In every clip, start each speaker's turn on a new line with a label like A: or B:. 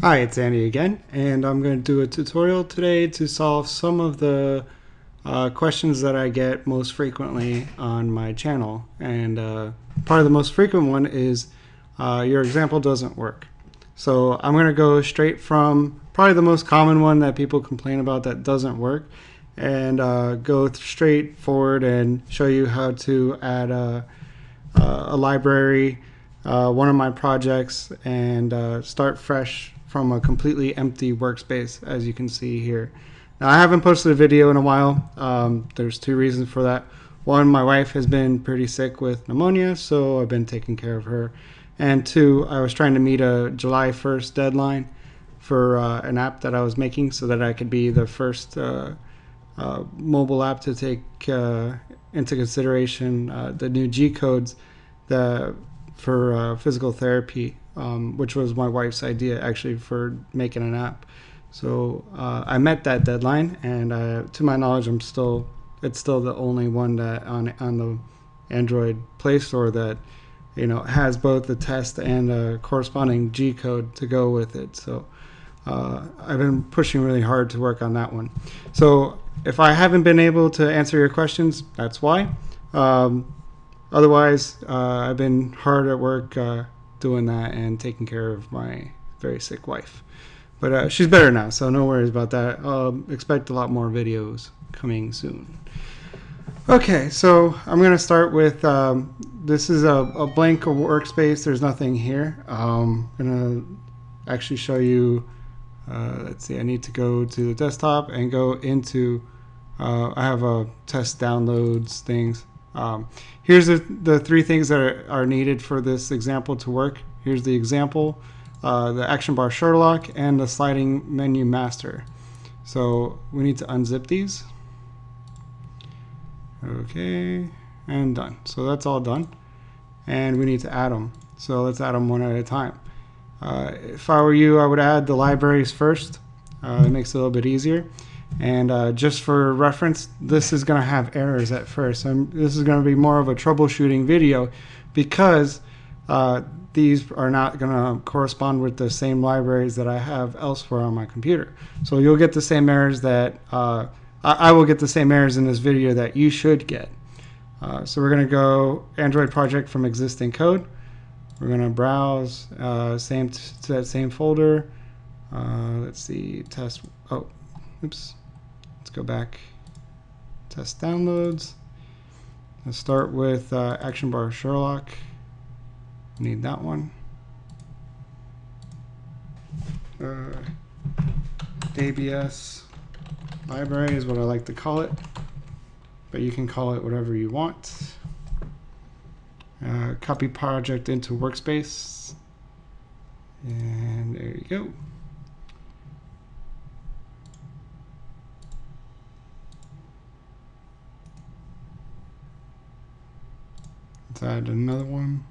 A: Hi, it's Andy again, and I'm going to do a tutorial today to solve some of the uh, questions that I get most frequently on my channel. And uh, part of the most frequent one is uh, your example doesn't work. So I'm going to go straight from probably the most common one that people complain about that doesn't work and uh, go straight forward and show you how to add a, a library, uh, one of my projects, and uh, start fresh from a completely empty workspace, as you can see here. Now, I haven't posted a video in a while. Um, there's two reasons for that. One, my wife has been pretty sick with pneumonia, so I've been taking care of her. And two, I was trying to meet a July 1st deadline for uh, an app that I was making so that I could be the first uh, uh, mobile app to take uh, into consideration uh, the new G codes the, for uh, physical therapy um, which was my wife's idea actually for making an app. So uh, I met that deadline, and to my knowledge, I'm still it's still the only one that on on the Android Play Store that you know has both the test and a corresponding G code to go with it. So uh, I've been pushing really hard to work on that one. So if I haven't been able to answer your questions, that's why. Um, otherwise, uh, I've been hard at work uh, doing that and taking care of my very sick wife. But uh, she's better now, so no worries about that. I'll expect a lot more videos coming soon. Okay, so I'm going to start with um, this is a, a, blank workspace. There's nothing here. Um, I'm going to actually show you. Uh, let's see, I need to go to the desktop and go into. Uh, I have a test downloads things. Um, here's the, the three things that are, are, needed for this example to work. Here's the example, uh, the action bar Sherlock, and the sliding menu master. So we need to unzip these. Okay, and done. So that's all done. And we need to add them. So let's add them one at a time. Uh, if I were you, I would add the libraries first. Uh, it makes it a little bit easier. And uh, just for reference, this is going to have errors at first. And this is going to be more of a troubleshooting video because uh, these are not going to correspond with the same libraries that I have elsewhere on my computer. So you'll get the same errors that uh, I, I, will get the same errors in this video that you should get. Uh, so we're going to go Android project from existing code. We're going to browse uh, same to that same folder. Uh, let's see, test. Oh, oops. Go back, test downloads. Let's start with uh, Action Bar Sherlock. Need that one. Uh, ABS library is what I like to call it, but you can call it whatever you want. Uh, copy project into workspace. And there you go. Let's add another one.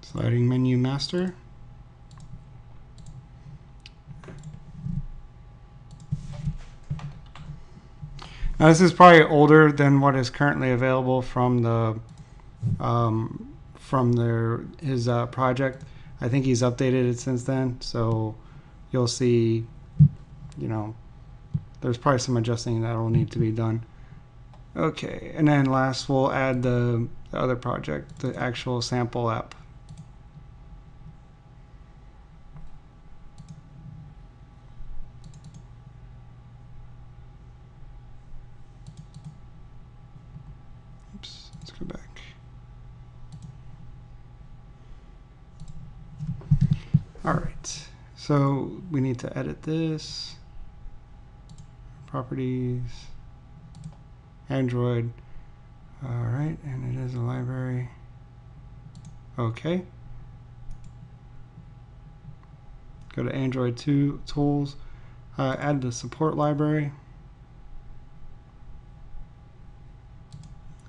A: Sliding menu master. Now this is probably older than what is currently available from the um, from their his uh, project. I think he's updated it since then, so you'll see, you know, there's probably some adjusting that will need to be done. Okay, and then last we'll add the, the other project, the actual sample app. Oops, let's go back. All right. So we need to edit this. Properties. Android. All right, and it is a library. Okay. Go to Android 2 Tools. Uh, add the support library.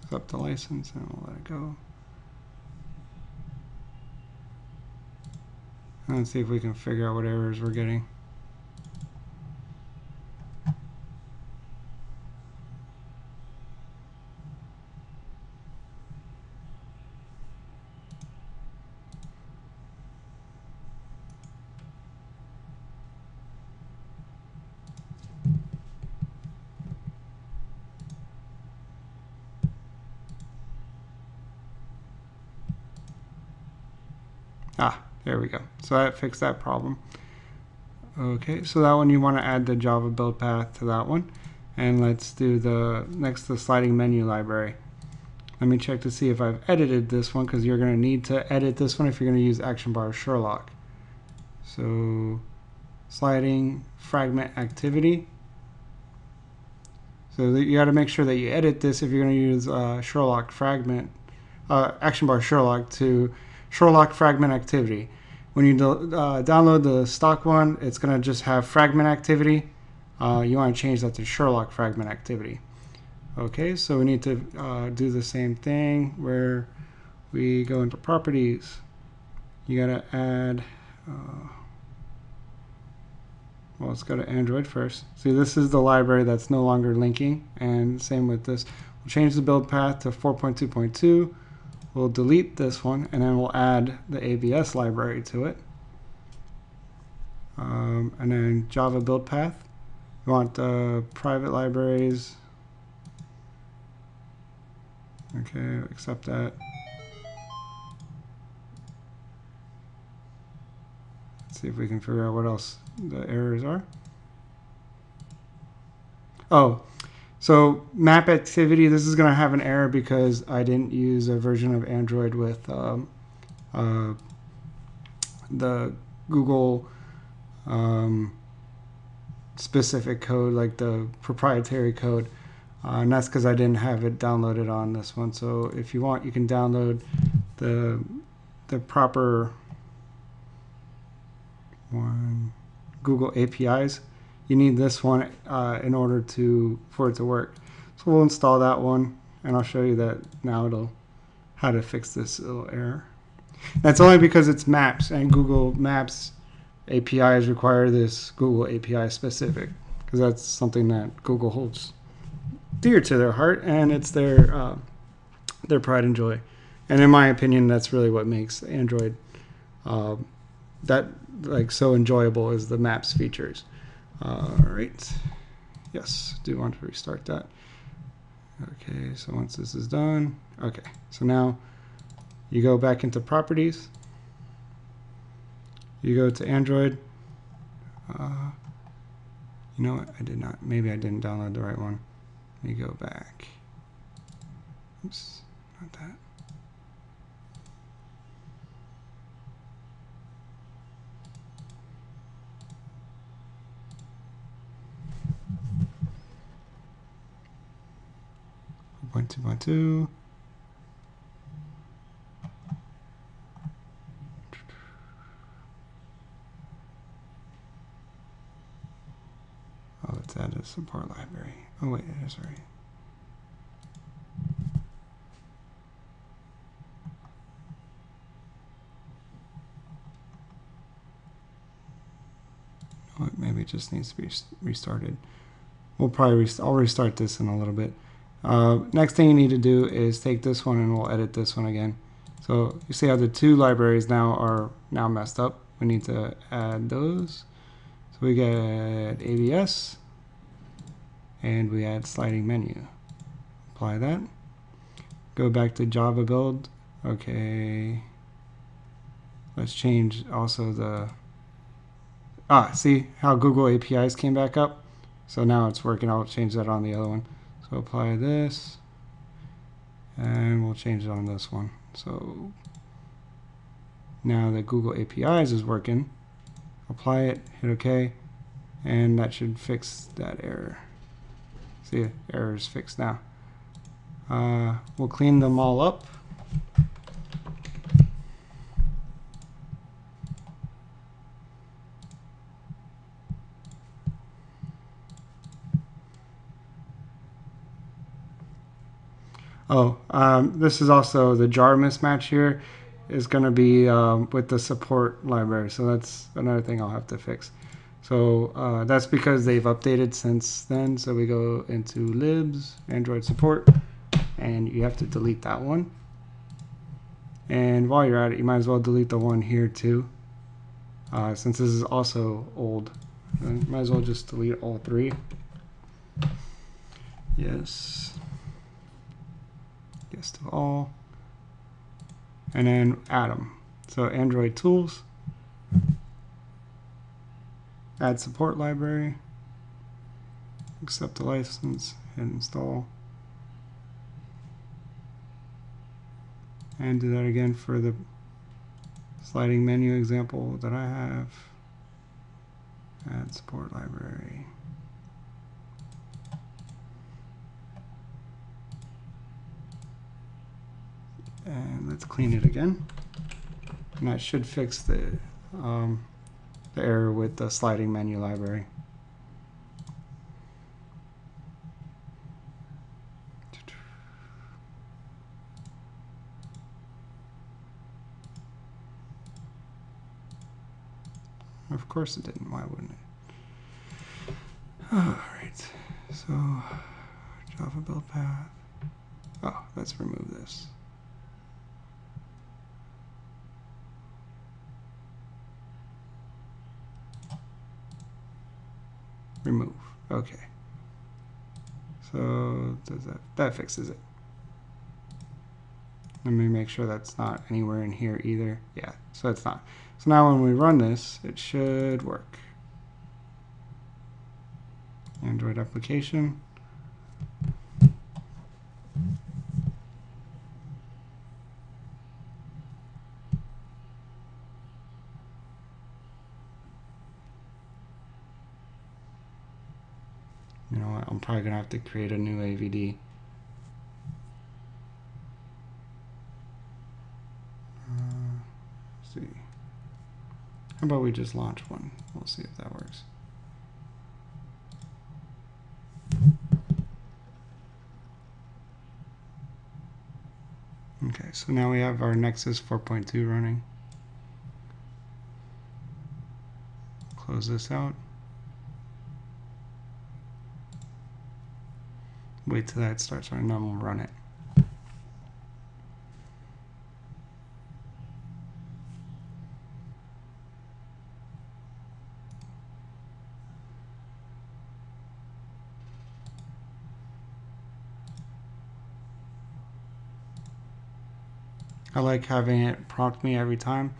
A: Accept the license and we'll let it go. Let's see if we can figure out what errors we're getting. Ah, there we go. So that fixed that problem. Okay, so that one you want to add the Java build path to that one. And let's do the next the sliding menu library. Let me check to see if I've edited this one because you're going to need to edit this one if you're going to use action bar Sherlock. So sliding fragment activity. So you got to make sure that you edit this if you're going to use uh, Sherlock fragment, uh, action bar Sherlock to Sherlock fragment activity. When you do, uh, download the stock one, it's going to just have fragment activity. Uh, you want to change that to Sherlock fragment activity. Okay, so we need to uh, do the same thing where we go into properties. You got to add, uh, well, let's go to Android first. See, this is the library that's no longer linking, and same with this. We'll change the build path to 4.2.2. We'll delete this one, and then we'll add the ABS library to it. Um, and then Java build path. Want uh, private libraries Okay, accept that. Let's see if we can figure out what else the errors are. Oh, so map activity, this is going to have an error because I didn't use a version of Android with um, uh, the Google um, specific code, like the proprietary code. Uh, and that's because I didn't have it downloaded on this one. So if you want, you can download the the proper one Google APIs. You need this one uh, in order to for it to work. So we'll install that one, and I'll show you that now. It'll how to fix this little error. That's only because it's Maps and Google Maps APIs require this Google API specific because that's something that Google holds dear to their heart, and it's their uh, their pride and joy. And in my opinion, that's really what makes Android uh, that like so enjoyable is the maps features. All right. Yes, do want to restart that. Okay, so once this is done, okay, so now you go back into properties. You go to Android. Uh, you know what? I did not. Maybe I didn't download the right one. Let me go back. Oops, not that. Point two point two. Oh, let's add a support library. Oh wait, right. Oh, maybe it just needs to be restarted. We'll probably rest I'll restart this in a little bit. Uh, next thing you need to do is take this one and we'll edit this one again. So you see how the two libraries now are now messed up. We need to add those. So we get ABS and we add sliding menu. Apply that. Go back to Java build. Okay. Let's change also the ah see how Google APIs came back up. So now it's working. I'll change that on the other one. Apply this, and we'll change it on this one. So now that Google APIs is working, apply it, hit OK, and that should fix that error. See, error's fixed now. Uh, we'll clean them all up. Oh, um, this is also the jar mismatch here is going to be um, with the support library. So that's another thing I'll have to fix. So uh, that's because they've updated since then. So we go into libs, Android support, and you have to delete that one. And while you're at it, you might as well delete the one here too. Uh, since this is also old, might as well just delete all three. Yes. Yes to all. And then add them. So Android tools, add support library, accept the license, hit install. And do that again for the sliding menu example that I have. Add support library. And let's clean it again. And that should fix the, um, the error with the sliding menu library. Of course it didn't. Why wouldn't it? All right. So Java build path. Oh, let's remove this. Remove. Okay. So that that fixes it? Let me make sure that's not anywhere in here either. Yeah, so it's not. So now when we run this, it should work. Android application. I'm probably gonna have to create a new AVD. Uh, see. How about we just launch one? We'll see if that works. Okay, so now we have our Nexus 4.2 running. Close this out. Wait till that starts running, then we'll run it. I like having it prompt me every time.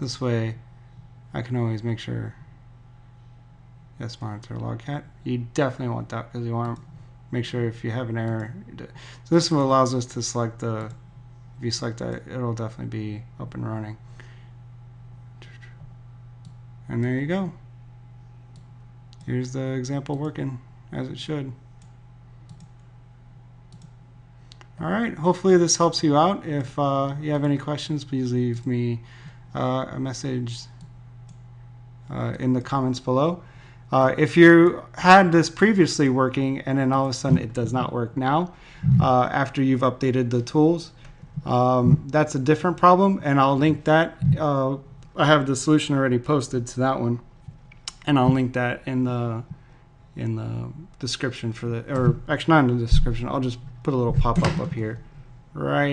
A: This way I can always make sure yes monitor logcat. You definitely want that because you want make sure if you have an error. So this one allows us to select the, if you select that, it'll definitely be up and running. And there you go. Here's the example working as it should. All right, hopefully this helps you out. If uh, you have any questions, please leave me uh, a message uh, in the comments below. Uh, if you had this previously working and then all of a sudden it does not work now, uh, after you've updated the tools, um, that's a different problem and I'll link that. Uh, I have the solution already posted to that one and I'll link that in the in the description for the, or actually not in the description, I'll just put a little pop-up up here right